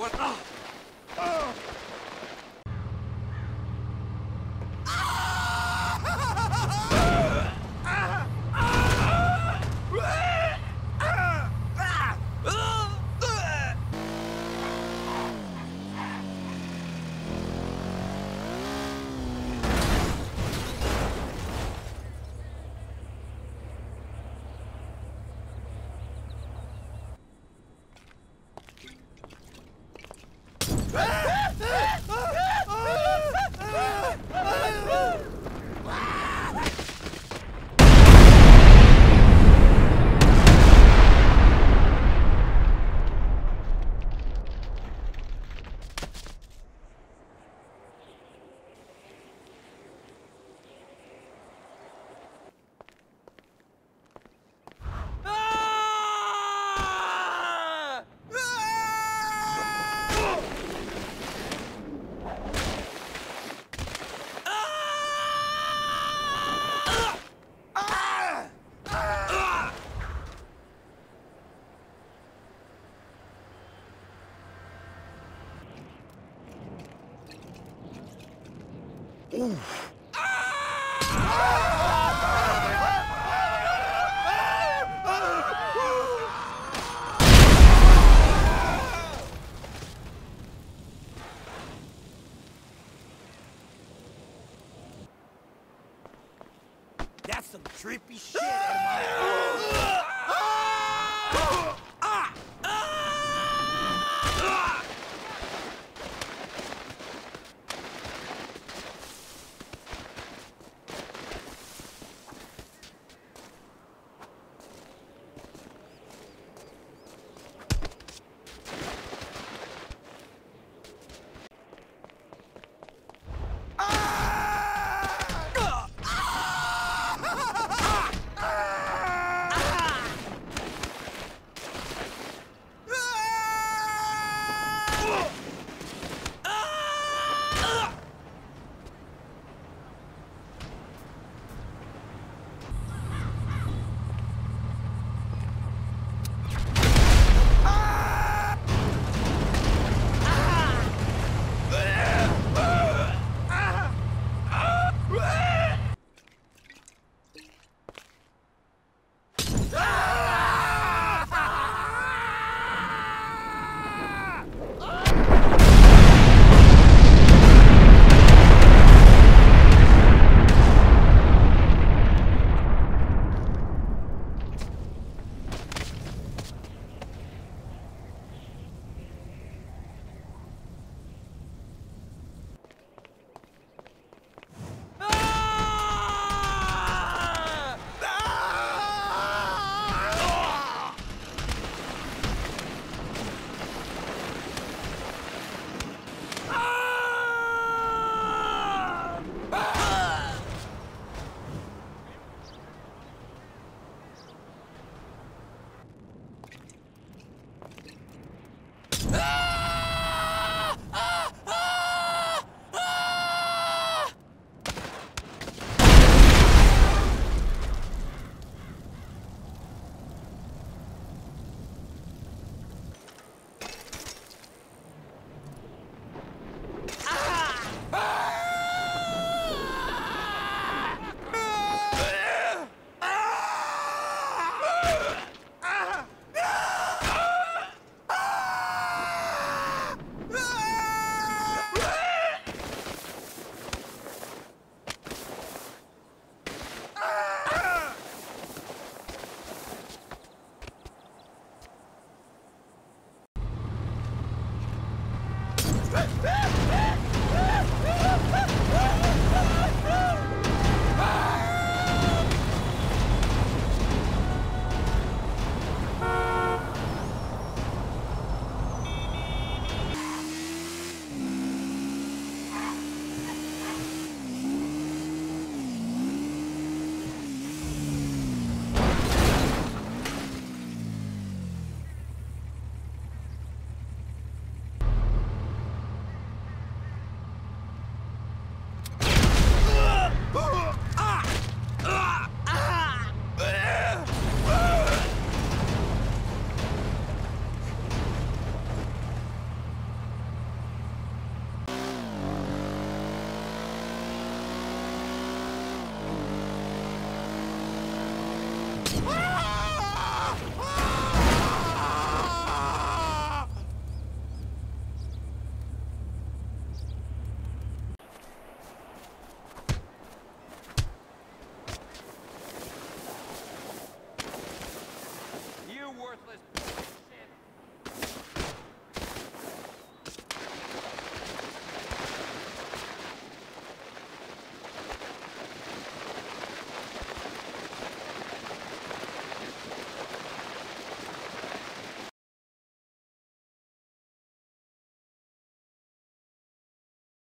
我操！Ooh. Ah!